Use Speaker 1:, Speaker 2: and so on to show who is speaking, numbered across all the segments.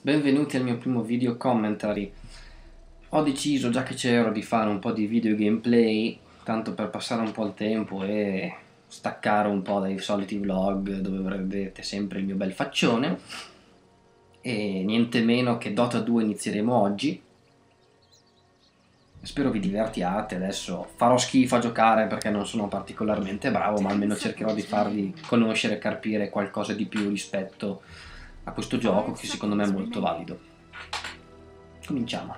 Speaker 1: benvenuti al mio primo video commentary. Ho deciso, già che c'ero, di fare un po' di video gameplay, tanto per passare un po' il tempo e staccare un po' dai soliti vlog dove vedrete sempre il mio bel faccione. E niente meno che Dota 2 inizieremo oggi. Spero vi divertiate, adesso farò schifo a giocare perché non sono particolarmente bravo, ma almeno cercherò di farvi conoscere e capire qualcosa di più rispetto a questo gioco che secondo me è molto valido. Cominciamo.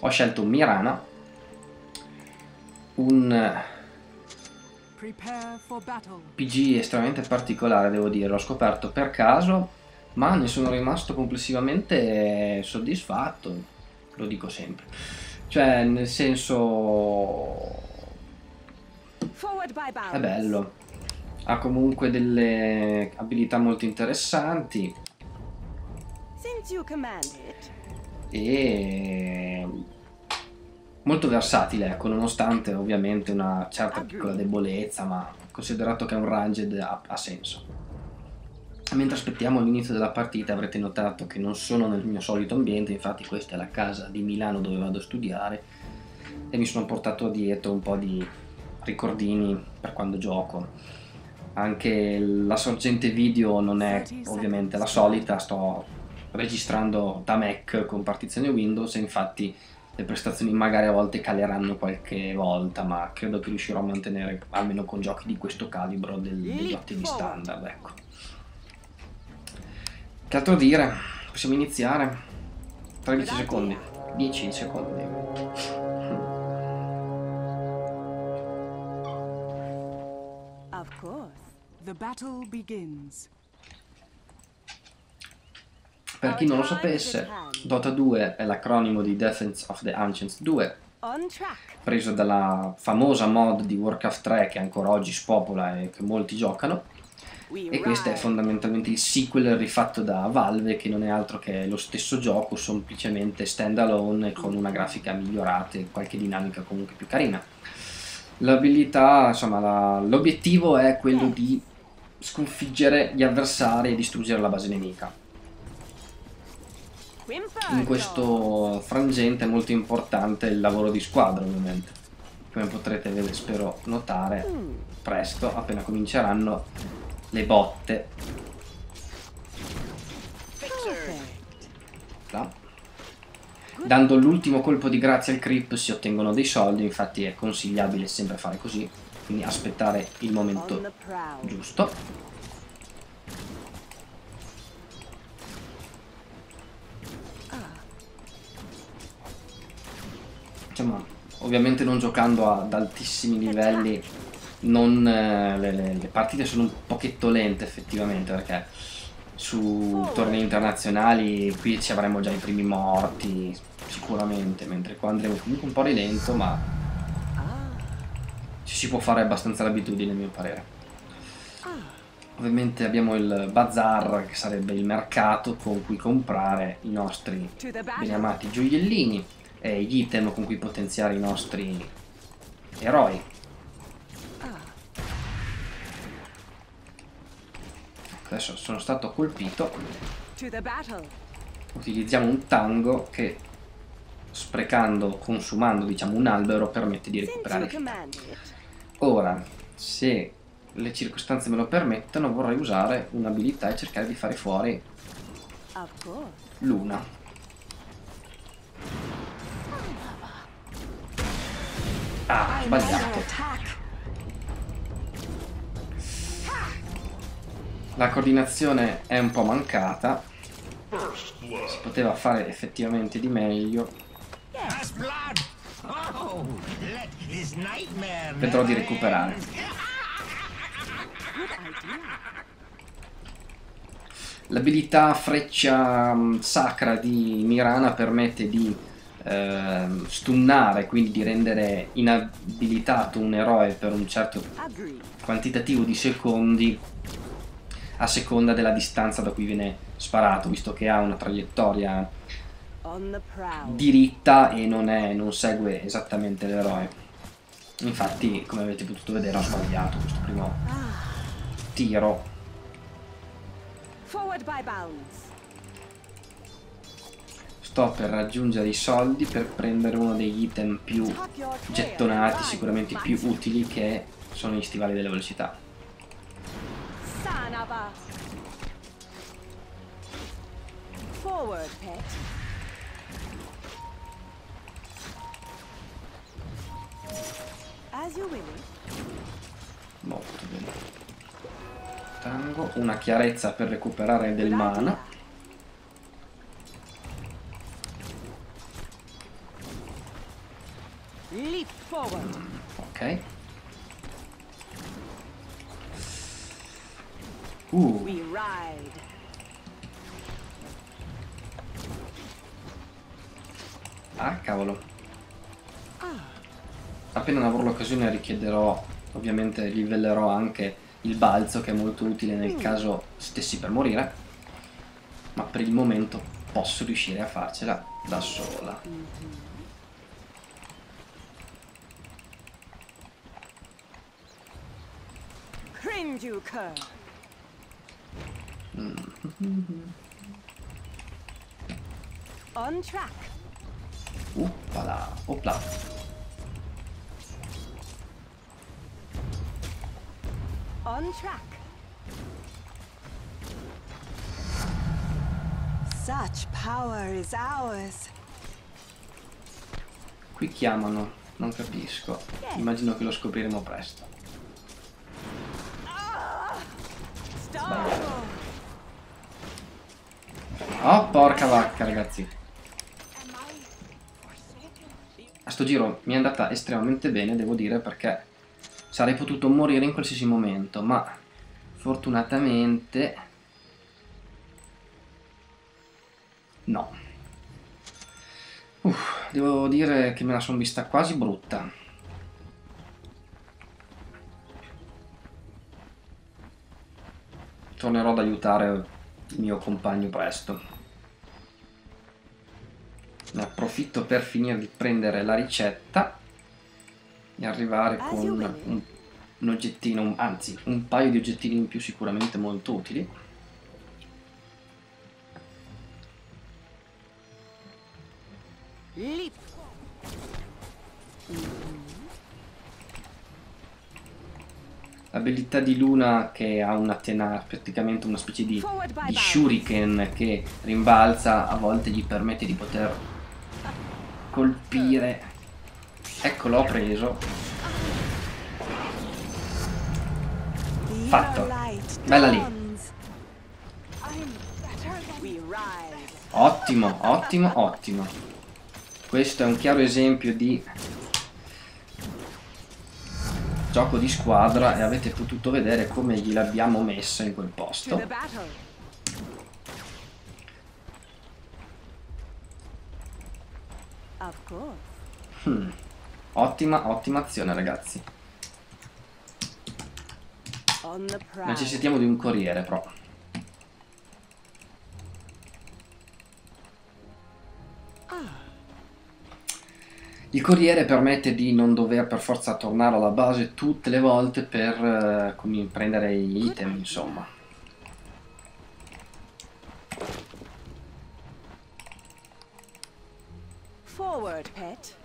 Speaker 1: Ho scelto Mirana, un PG estremamente particolare devo dire, l'ho scoperto per caso, ma ne sono rimasto complessivamente soddisfatto, lo dico sempre. Cioè, nel senso è bello. Ha comunque delle abilità molto interessanti. E molto versatile, ecco, nonostante ovviamente una certa piccola debolezza, ma considerato che è un ranged ha, ha senso. Mentre aspettiamo l'inizio della partita avrete notato che non sono nel mio solito ambiente, infatti questa è la casa di Milano dove vado a studiare e mi sono portato dietro un po' di ricordini per quando gioco. Anche la sorgente video non è ovviamente la solita, sto registrando da Mac con partizione Windows e infatti le prestazioni magari a volte caleranno qualche volta, ma credo che riuscirò a mantenere almeno con giochi di questo calibro degli ottimi standard. Ecco. Che altro dire? Possiamo iniziare? 13 secondi, 10 secondi. Per chi non lo sapesse, Dota 2 è l'acronimo di Defense of the Ancients 2, preso dalla famosa mod di Warcraft 3 che ancora oggi spopola e che molti giocano. E questo è fondamentalmente il sequel rifatto da Valve, che non è altro che lo stesso gioco, semplicemente stand alone con una grafica migliorata e qualche dinamica comunque più carina. L'abilità, insomma, l'obiettivo è quello di sconfiggere gli avversari e distruggere la base nemica. In questo frangente è molto importante il lavoro di squadra ovviamente, come potrete spero notare presto appena cominceranno le botte. Là. Dando l'ultimo colpo di grazia al creep si ottengono dei soldi, infatti è consigliabile sempre fare così quindi aspettare il momento giusto. Diciamo ovviamente non giocando ad altissimi livelli non, eh, le, le, le, partite sono un pochetto lente effettivamente perché su tornei internazionali qui ci avremo già i primi morti sicuramente mentre qua andremo comunque un po' rilento ma ci si può fare abbastanza l'abitudine a mio parere. Ovviamente abbiamo il bazar che sarebbe il mercato con cui comprare i nostri bene amati gioiellini e gli item con cui potenziare i nostri eroi. Adesso sono stato colpito. Utilizziamo un tango che sprecando, consumando diciamo un albero permette di recuperare Ora, se le circostanze me lo permettono, vorrei usare un'abilità e cercare di fare fuori Luna. Ah, sbagliato. La coordinazione è un po' mancata. Si poteva fare effettivamente di meglio. Vedrò di recuperare. L'abilità freccia mm, sacra di Mirana permette di eh, stunnare, quindi di rendere inabilitato un eroe per un certo quantitativo di secondi a seconda della distanza da cui viene sparato, visto che ha una traiettoria diritta e non, è, non segue esattamente l'eroe. Infatti, come avete potuto vedere, ho sbagliato questo primo tiro.
Speaker 2: By bounds.
Speaker 1: Sto per raggiungere i soldi per prendere uno degli item più gettonati, sicuramente più utili, che sono gli stivali delle velocità.
Speaker 2: Forward, pet.
Speaker 1: Molto bene. Tango, una chiarezza per recuperare del mana.
Speaker 2: Leap forward.
Speaker 1: Ok. Uh, ah cavolo. Appena ne avrò l'occasione richiederò, ovviamente livellerò anche il balzo che è molto utile nel caso stessi per morire. Ma per il momento posso riuscire a farcela da sola.
Speaker 2: Cur. On track.
Speaker 1: Uppala, opla.
Speaker 2: On track. Such power is ours.
Speaker 1: Qui chiamano, non capisco. Immagino che lo scopriremo presto. Oh, porca vacca, ragazzi. A sto giro mi è andata estremamente bene, devo dire, perché sarei potuto morire in qualsiasi momento, ma fortunatamente no. Uff, devo dire che me la sono vista quasi brutta. Tornerò ad aiutare il mio compagno presto. Ne approfitto per finire di prendere la ricetta e arrivare con un, un oggettino, un- anzi un paio di oggettini in più sicuramente molto utili.
Speaker 2: Leap.
Speaker 1: L'abilità di Luna che ha una tena, praticamente una specie di, di shuriken che rimbalza, a volte gli permette di poter colpire. Ecco, l'ho preso. Fatto. Bella lì. Ottimo, ottimo, ottimo. Questo è un chiaro esempio di gioco di squadra e avete potuto vedere come gliel'abbiamo messa in quel
Speaker 2: To
Speaker 1: posto. Hmm. Ottima, ottima azione ragazzi. Necessitiamo di un corriere però. Il corriere permette di non dover per forza tornare alla base tutte le volte per eh, prendere gli item, insomma.
Speaker 2: Forward, pet.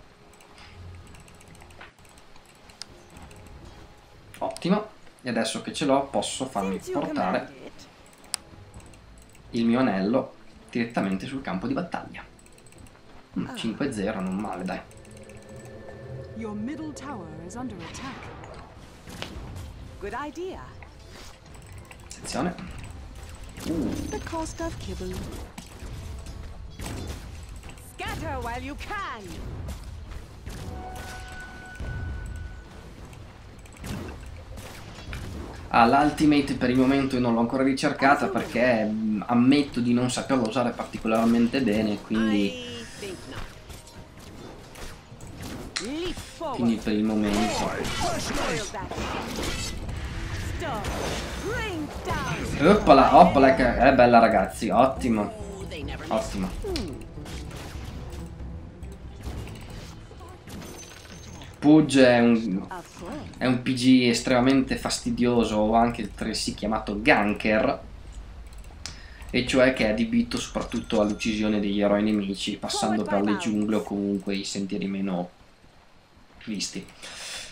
Speaker 1: Ottimo. E adesso che ce l'ho posso farmi portare il mio anello direttamente sul campo di battaglia. Mm,
Speaker 2: Ah.
Speaker 1: 5-0, non male, dai.
Speaker 3: Your middle tower is under attack.
Speaker 2: Good idea.
Speaker 1: Attenzione. Uh,
Speaker 3: The cost of kibble.
Speaker 2: Scatter while you can.
Speaker 1: Ah, l'ultimate per il momento non l'ho ancora ricercata perché mm, ammetto di non saperla usare particolarmente bene, quindi, quindi per il momento. Oppala, oppala, che è bella ragazzi, ottimo,
Speaker 2: Oh,
Speaker 1: ottimo. Pudge è un, è un PG estremamente fastidioso, anche altresì chiamato ganker, e cioè che è adibito soprattutto all'uccisione degli eroi nemici, passando per le giungle o comunque i sentieri meno visti.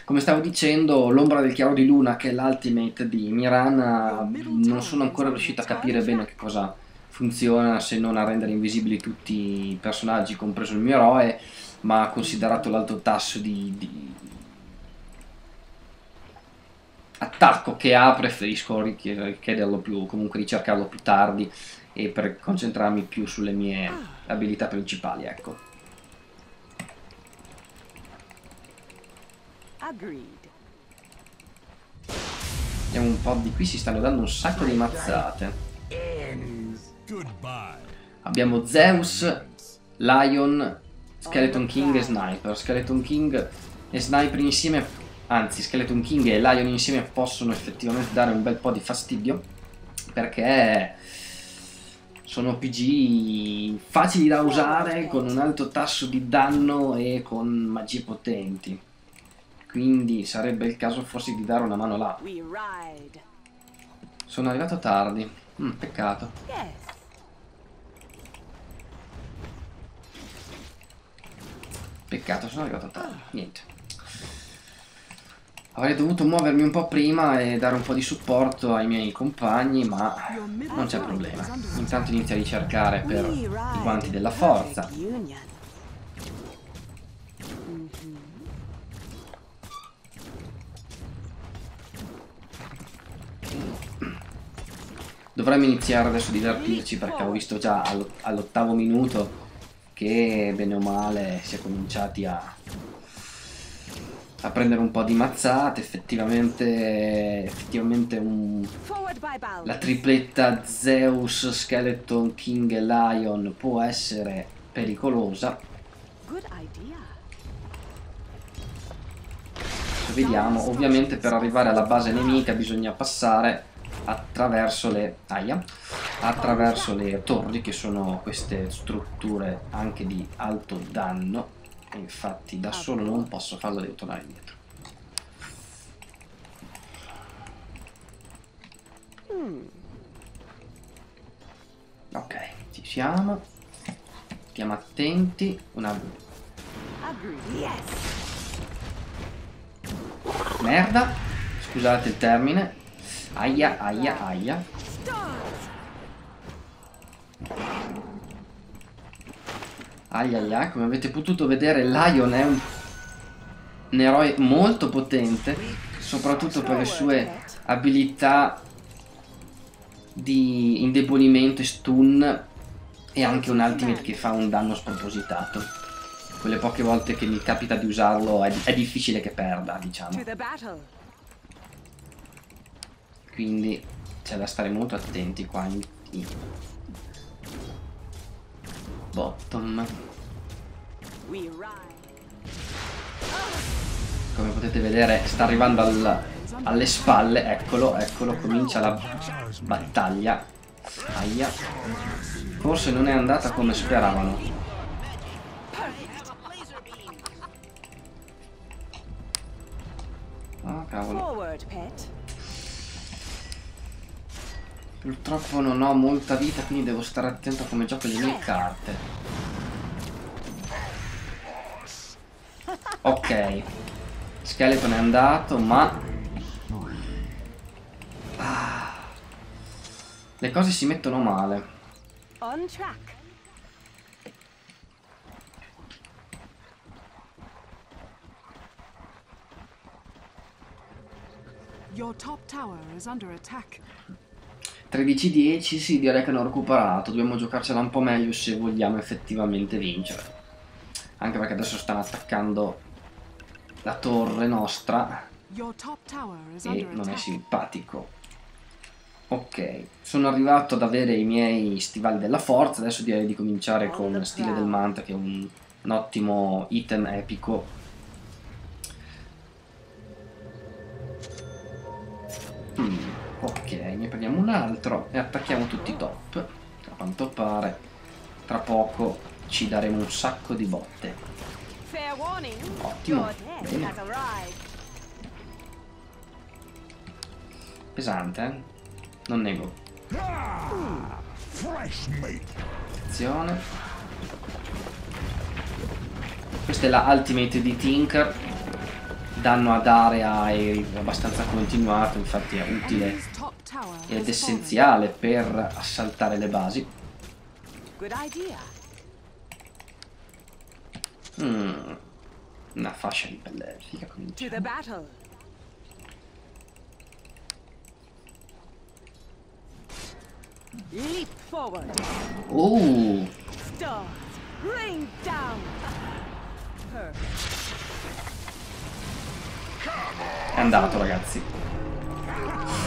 Speaker 1: Come stavo dicendo, l'ombra del chiaro di luna, che è l'ultimate di Mirana, non sono ancora riuscito a capire bene che cosa funziona se non a rendere invisibili tutti i personaggi, compreso il mio eroe, ma considerato l'alto tasso di, di attacco che ha, preferisco richied- chiederlo più, comunque ricercarlo più tardi e per concentrarmi più sulle mie abilità principali, ecco. Vediamo un po' di qui, si stanno dando un sacco di mazzate. Abbiamo Zeus, Lion, Skeleton King e Sniper. Skeleton King e Sniper insieme, anzi Skeleton King e Lion insieme possono effettivamente dare un bel po' di fastidio perché sono PG facili da usare con un alto tasso di danno e con magie potenti. Quindi sarebbe il caso forse di dare una mano là. Sono arrivato tardi. Mm, peccato. Peccato, sono arrivato tardi. Niente. Avrei dovuto muovermi un po' prima e dare un po' di supporto ai miei compagni, ma non c'è problema. Intanto inizio a ricercare per i guanti della forza. Dovremmo iniziare adesso a divertirci perché ho visto già all- all'ottavo minuto che bene o male si è cominciati a, a prendere un po' di mazzate. Effettivamente, effettivamente un. La tripletta Zeus, Skeleton, King e Lion può essere pericolosa. Vediamo, ovviamente per arrivare alla base nemica bisogna passare attraverso le aia, attraverso le torri che sono queste strutture anche di alto danno. E infatti da solo non posso farlo, devo tornare indietro. Ok, ci siamo. Stiamo attenti. Una merda. Scusate il termine. Aia, aia, aia. Aia, aia. Come avete potuto vedere, Lion è un, un eroe molto potente. Soprattutto per le sue abilità di indebolimento e stun. E anche un ultimate che fa un danno spropositato. Quelle poche volte che mi capita di usarlo è, è difficile che perda, diciamo. Quindi c'è da stare molto attenti qua in, in bottom. Come potete vedere sta arrivando al- alle spalle. Eccolo eccolo comincia la battaglia. Aia. Forse non è andata come speravano. Ah cavolo. Purtroppo non ho molta vita, quindi devo stare attento a come gioco le mie carte. Ok. Skeleton è andato, ma... Ah. Le cose si mettono male.
Speaker 2: On track.
Speaker 3: Your top tower is under attack.
Speaker 1: 13-10, sì, direi che hanno recuperato. Dobbiamo giocarcela un po' meglio se vogliamo effettivamente vincere. Anche perché adesso stanno attaccando la torre nostra. E non è simpatico. Ok, sono arrivato ad avere i miei stivali della forza, adesso direi di cominciare con Stile del Manta che è un, un ottimo item epico. Mm, ok, ne prendiamo un altro e attacchiamo tutti i top. A quanto pare tra poco ci daremo un sacco di botte. Ottimo. Bene. Pesante, eh? Non nego. Attenzione. Questa è la ultimate di Tinker. Danno ad area è abbastanza continuato, infatti è utile ed essenziale per assaltare le basi. Mm, Una fascia di pelle figa
Speaker 2: To
Speaker 1: comincia.
Speaker 2: the battle. Leap forward.
Speaker 1: Uh,
Speaker 2: Stars. Rain down.
Speaker 1: È andato ragazzi.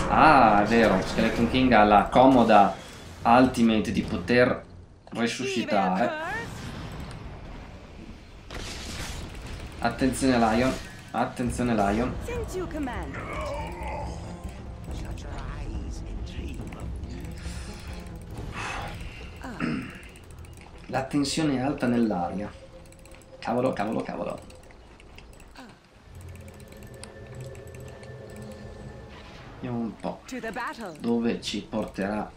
Speaker 1: Ah, è vero, Skeleton King ha la comoda ultimate di poter resuscitare. Attenzione Lion, attenzione Lion. La tensione è alta nell'aria. Cavolo, cavolo, cavolo. Vediamo un po' dove ci porterà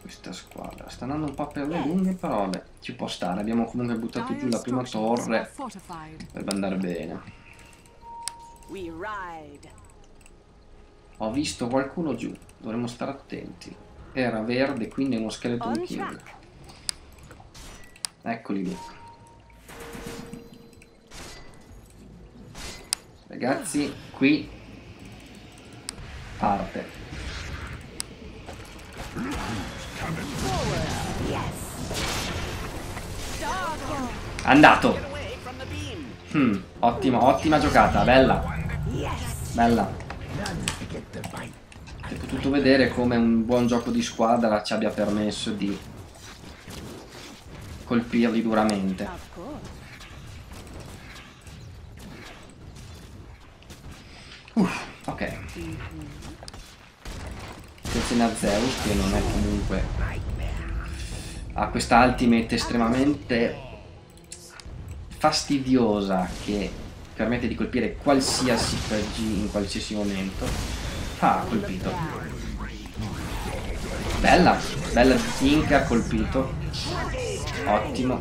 Speaker 1: questa squadra. Sta andando un po' per le lunghe parole. Ci può stare, abbiamo comunque buttato giù la prima torre. Dovrebbe andare bene. Ho visto qualcuno giù, dovremmo stare attenti. Era verde, quindi è uno skeleton
Speaker 2: On
Speaker 1: king. Eccoli lì. Ragazzi, qui parte. Andato. Hmm, ottima, ottima giocata, bella, bella. Hai potuto vedere come un buon gioco di squadra ci abbia permesso di colpirli duramente.
Speaker 2: Course.
Speaker 1: Ok. Attenzione a Zeus che non è comunque... Ha questa ultimate estremamente fastidiosa che permette di colpire qualsiasi PG in qualsiasi momento. Ah, colpito. Bella, bella Tinker ha colpito. Ottimo.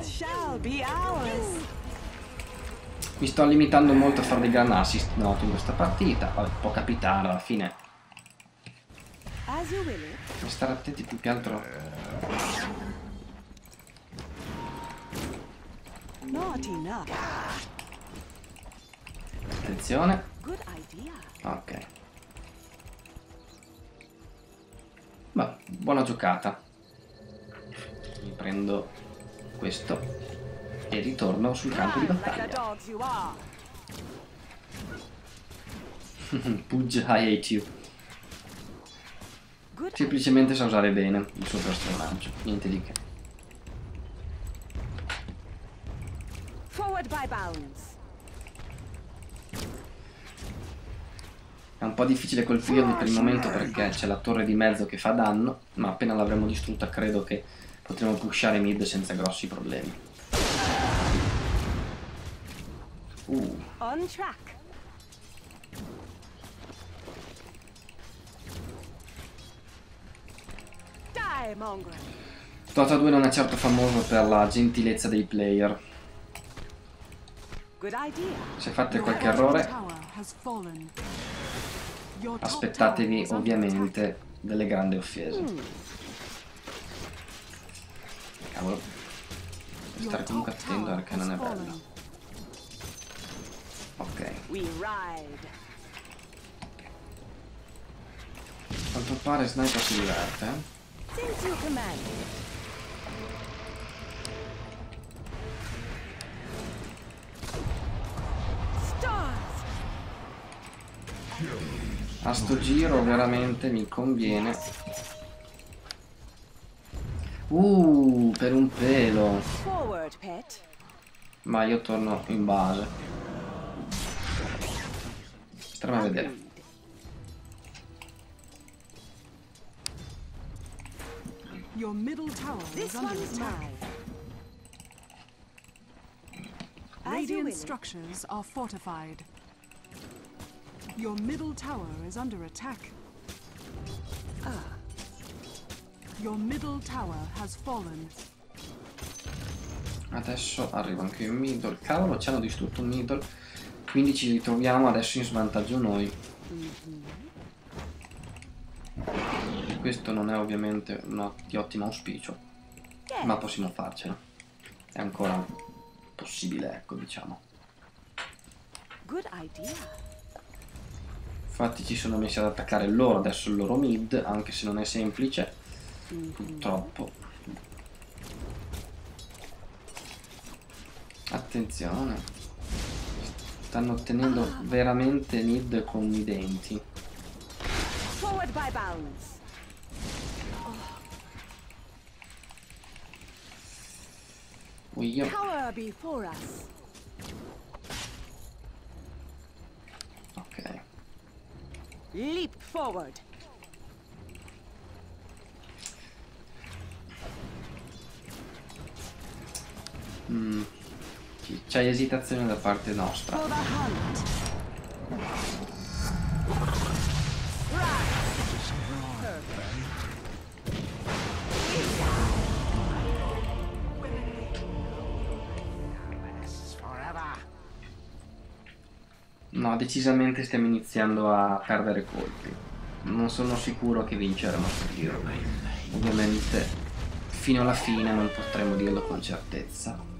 Speaker 1: Mi sto limitando molto a fare dei gran assist, noto, in questa partita. Vabbè, può capitare alla fine. Devi stare attenti più che altro. Attenzione. Ok. Ma buona giocata. Mi prendo questo e ritorno sul campo di battaglia. Pudge, I hate you. Semplicemente sa usare bene il suo personaggio. Niente di che. È un po' difficile colpirli per il momento perché c'è la torre di mezzo che fa danno, ma appena l'avremo distrutta credo che potremo pushare mid senza grossi problemi. Uh,
Speaker 2: On track.
Speaker 1: Dota 2 non è certo famoso per la gentilezza dei player. Se fate qualche errore, aspettatevi ovviamente delle grandi offese. Cavolo. Devo
Speaker 3: Your
Speaker 1: stare comunque attento perché non è bello.
Speaker 2: We ride.
Speaker 1: A quanto pare Sniper si diverte, eh?
Speaker 2: Since you command.
Speaker 1: A sto giro veramente mi conviene. Uh, per un pelo. Ma io torno in base. Staremo a vedere.
Speaker 3: Your middle tower is under attack. Radiant structures are fortified. Your middle tower is under attack. Your middle tower has fallen.
Speaker 1: Adesso arriva anche il middle. Cavolo, ci hanno distrutto il middle. Quindi ci ritroviamo adesso in svantaggio noi. Questo non è ovviamente una- di ottimo auspicio,
Speaker 2: Yes.
Speaker 1: ma possiamo farcela. È ancora possibile, ecco, diciamo. Infatti ci sono messi ad attaccare loro, adesso il loro mid, anche se non è semplice, purtroppo. Attenzione. Stanno ottenendo veramente mid con i denti.
Speaker 2: Before us.
Speaker 1: ok.
Speaker 2: Leap forward.
Speaker 1: Mm. C'è esitazione da parte nostra. No, decisamente stiamo iniziando a perdere colpi. Non sono sicuro che vinceremo sto giro. Ovviamente, fino alla fine non potremo dirlo con certezza.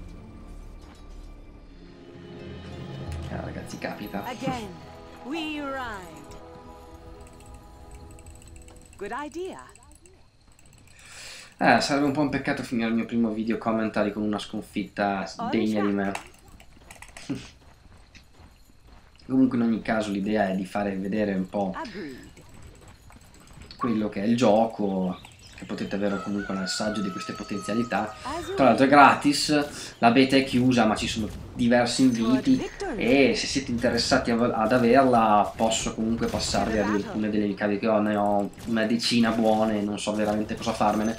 Speaker 1: Ragazzi, capita.
Speaker 2: Again, we ride. Good idea.
Speaker 1: Eh, sarebbe un po' un peccato finire il mio primo video commentary con una sconfitta degna di me. Comunque in ogni caso l'idea è di fare vedere un po' quello che è il gioco, che potete avere comunque un assaggio di queste potenzialità. Tra l'altro è gratis, la beta è chiusa ma ci sono diversi inviti e se siete interessati ad averla posso comunque passarvi ad alcune delle ricade che ho, ne ho una decina buone, non so veramente cosa farmene,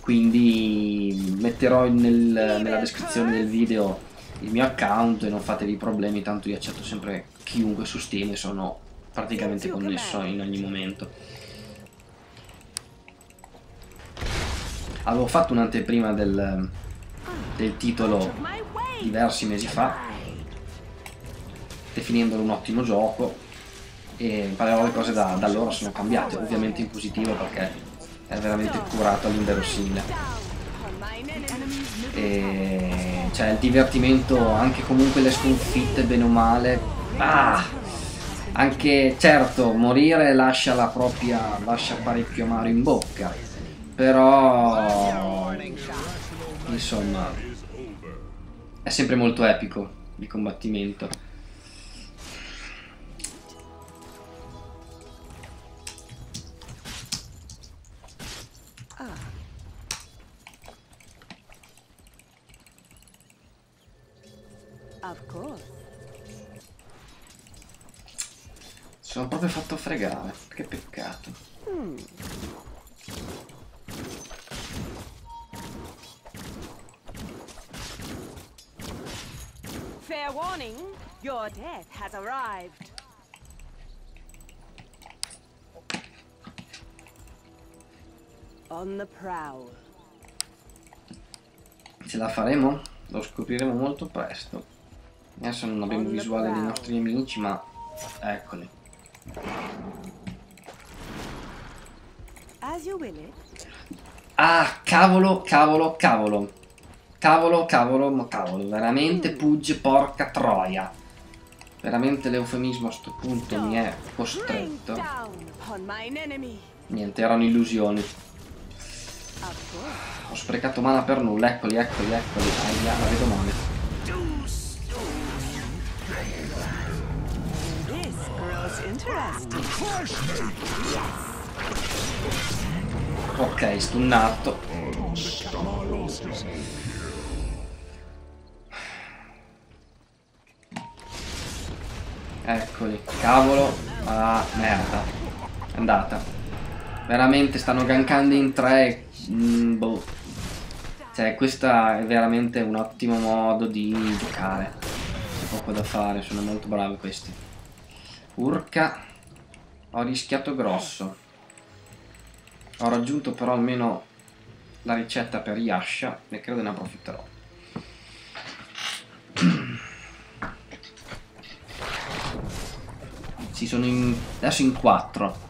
Speaker 1: quindi metterò nel- nella descrizione del video il mio account e non fatevi problemi, tanto io accetto sempre chiunque su Steam e sono praticamente connesso in ogni momento. Avevo fatto un'anteprima del, del titolo diversi mesi fa, definendolo un ottimo gioco e paio di cose da, da allora sono cambiate, ovviamente in positivo perché è veramente curato all'inverosimile. E cioè il divertimento, anche comunque le sconfitte bene o male. Ah! Anche certo, morire lascia la propria. lascia parecchio amaro in bocca. Però. Insomma. È sempre molto epico il combattimento. Ce la faremo? Lo scopriremo molto presto. Adesso non abbiamo visuale dei nostri nemici, ma eccoli. Ah, cavolo, cavolo, cavolo. Cavolo, cavolo, ma cavolo. Veramente Pugge, porca troia. Veramente l'eufemismo a sto punto mi è costretto. Niente, erano illusioni. Ho sprecato mana per nulla, eccoli, eccoli, eccoli. Aia, la vedo male. Ok, stunnato. Eccoli, cavolo. Ah, merda. È andata. Veramente stanno gankando in tre. Mm, boh. Cioè, questo è veramente un ottimo modo di giocare. poco da fare, sono molto bravi questi. Urca, ho rischiato grosso. Ho raggiunto però almeno la ricetta per Yasha e credo ne approfitterò. Sì, sono in... adesso in 4.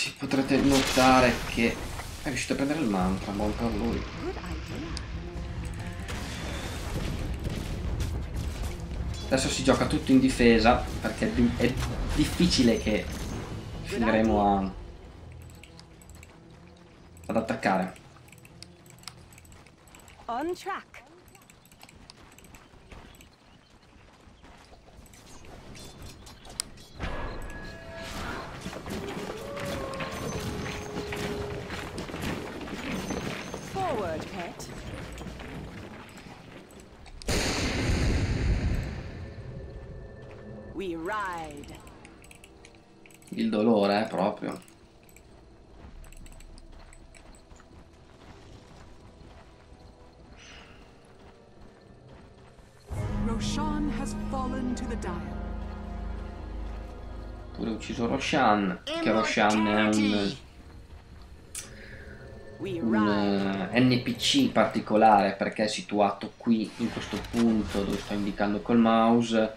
Speaker 1: Sì, potrete notare che è riuscito a prendere il mantra, buon per lui. Adesso si gioca tutto in difesa perché è difficile che finiremo a... ad attaccare.
Speaker 2: On track.
Speaker 1: Il dolore, eh, proprio.
Speaker 3: Roshan has fallen to the Dire.
Speaker 1: Pure ucciso Roshan, che Roshan è un, un eh, NPC particolare perché è situato qui in questo punto dove sto indicando col mouse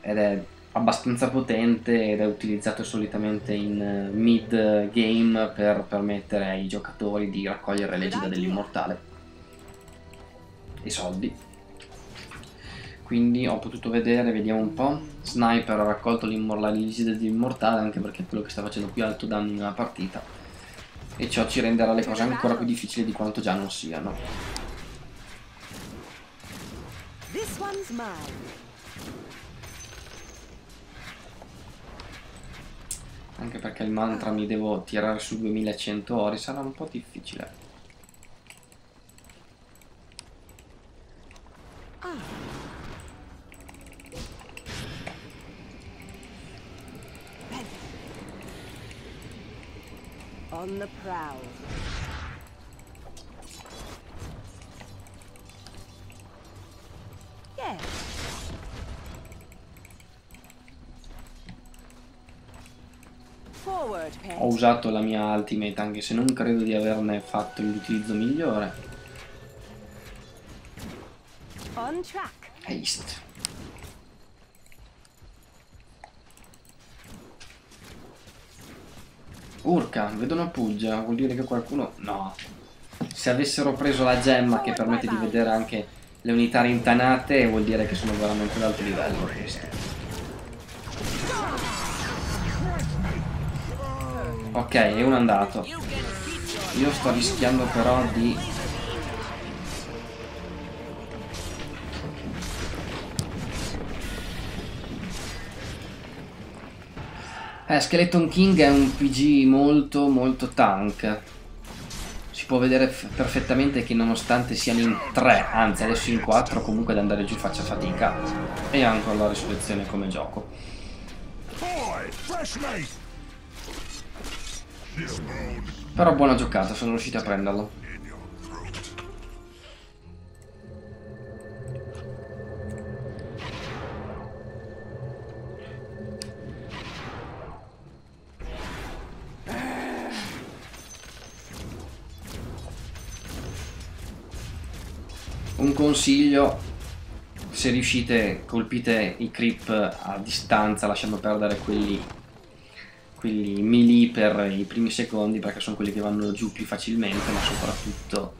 Speaker 1: ed è abbastanza potente ed è utilizzato solitamente in eh, mid game per permettere ai giocatori di raccogliere l'egida dell'immortale. I soldi. Quindi ho potuto vedere vediamo un po' sniper ha raccolto l'egida dell'immortale anche perché è quello che sta facendo più alto danno in una partita. E ciò ci renderà le cose ancora più difficili di quanto già non siano.
Speaker 2: This one's mine.
Speaker 1: Anche perché il mantra mi devo tirare su 2100 ore, sarà un po' difficile.
Speaker 2: On the prowl. Yes. Forward, pet.
Speaker 1: Ho usato la mia ultimate anche se non credo di averne fatto l'utilizzo migliore. Haste. Urca, vedo una puggia, vuol dire che qualcuno... No. Se avessero preso la gemma che permette di vedere anche le unità rintanate, vuol dire che sono veramente ad alto livello queste. Ok, è un andato. Io sto rischiando però di... Eh, Skeleton King è un PG molto molto tank. Si può vedere perfettamente che nonostante siano in 3, anzi adesso in 4, comunque ad andare giù faccia fatica. E anche la risurrezione come gioco.
Speaker 4: Boy,
Speaker 1: Però buona giocata, sono riuscito a prenderlo. Un consiglio, se riuscite colpite i creep a distanza lasciando perdere quelli, quelli melee per i primi secondi perché sono quelli che vanno giù più facilmente ma soprattutto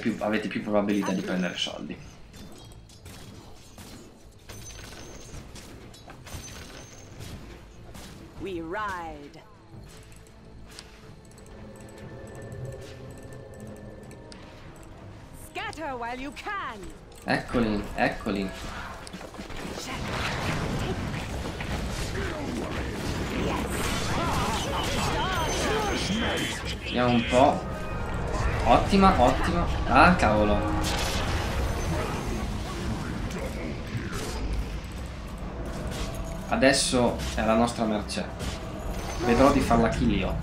Speaker 1: più- avete più probabilità di prendere soldi.
Speaker 2: We ride. Scatter while you can.
Speaker 1: Eccoli, eccoli. Vediamo un po'. Ottima, ottima. Ah, cavolo. Adesso è alla nostra mercé. Vedrò di farla kill io.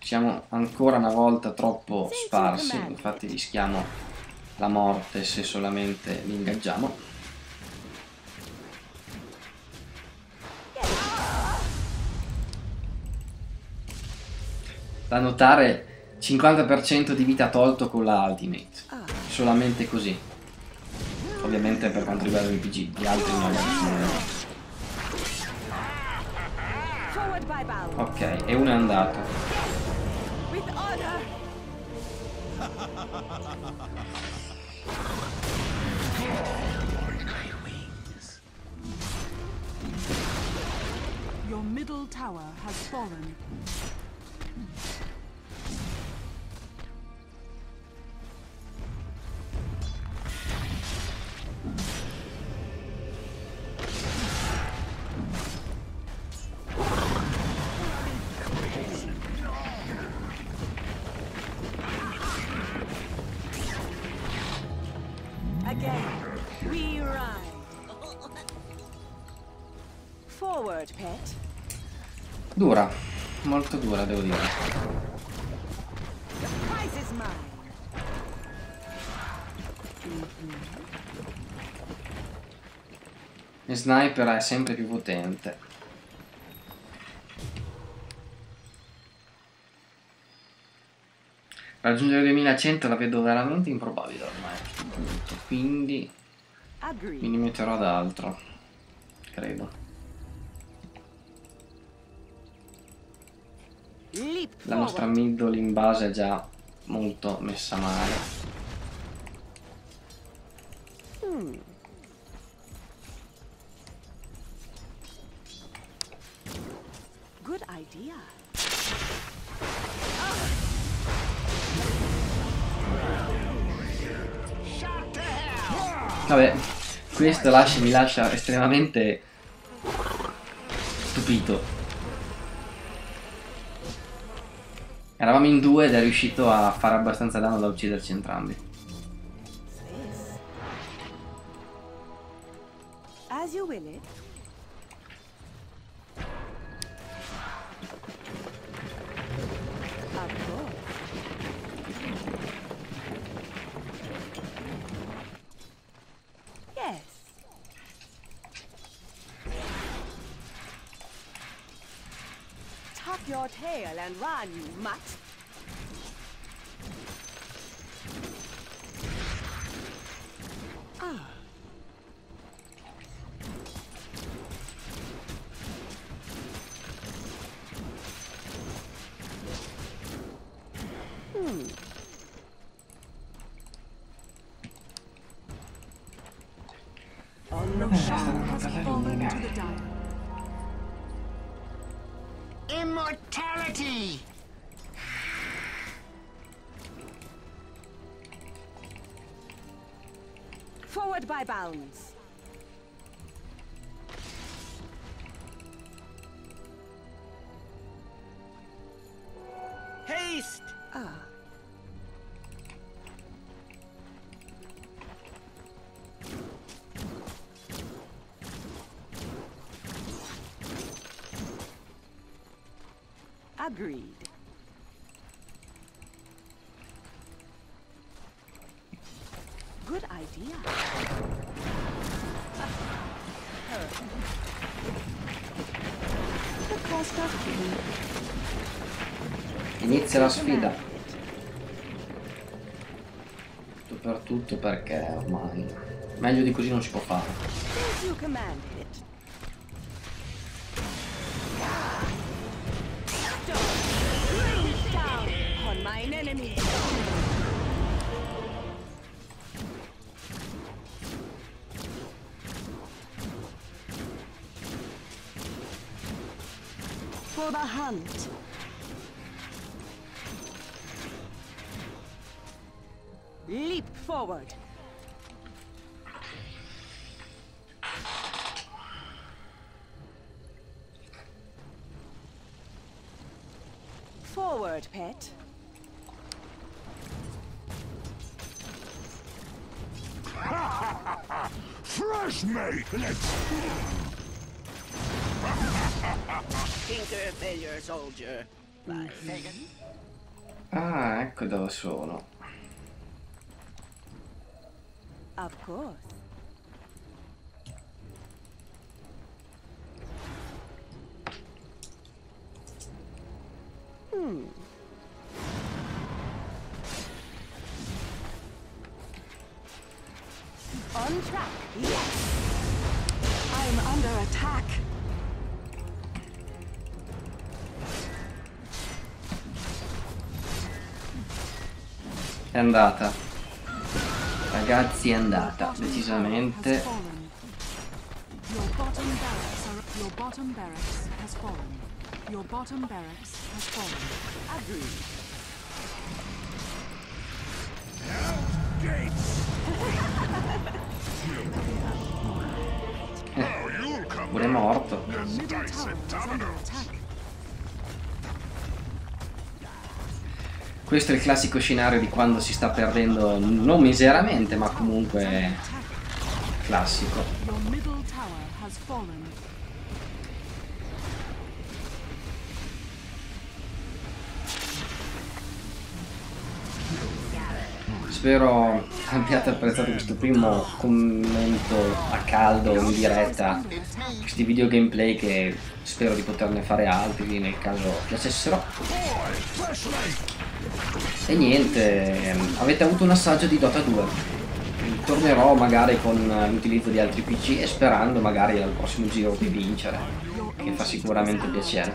Speaker 1: Siamo ancora una volta troppo sparsi, infatti rischiamo la morte se solamente li ingaggiamo. Da notare 50% di vita tolto con la ultimate, solamente così. Ovviamente per quanto riguarda l'RPG, gli altri non Ok, e uno è andato.
Speaker 3: Your middle tower has fallen.
Speaker 2: Again, we ride. Forward, pet.
Speaker 1: Dura, molto dura devo dire. Il sniper è sempre più potente. Raggiungere il 2100 la vedo veramente improbabile ormai a questo punto, quindi mi limiterò ad altro, credo. La nostra middle in base è già molto messa male.
Speaker 2: Hmm. Good idea.
Speaker 1: Vabbè, questo lascia- mi lascia estremamente stupito. Eravamo in due ed è riuscito a fare abbastanza danno da ucciderci entrambi.
Speaker 2: As you will it. And run, you mutt. Bounds.
Speaker 5: Haste!
Speaker 2: Ah. Agreed. Good idea.
Speaker 1: Inizia la sfida. Tutto per tutto perché ormai meglio di così non si può fare.
Speaker 2: Leap forward. Forward, pet.
Speaker 4: Fresh meat! Let's
Speaker 5: Tinker failure soldier. By Megan.
Speaker 1: Ah, ecco dove sono.
Speaker 2: Of course. Hmm. On track. Yes.
Speaker 3: I'm under attack.
Speaker 1: È andata. Ragazzi, è andata. Decisamente.
Speaker 3: fallen. Your bottom
Speaker 1: Questo è il classico scenario di quando si sta perdendo non miseramente, ma comunque classico. Spero abbiate apprezzato questo primo commento a caldo in diretta, questi video gameplay che spero di poterne fare altri nel caso piacessero. E niente, avete avuto un assaggio di Dota 2. Tornerò magari con eh, l'utilizzo di altri PC e sperando magari al prossimo giro di vincere, che fa sicuramente piacere.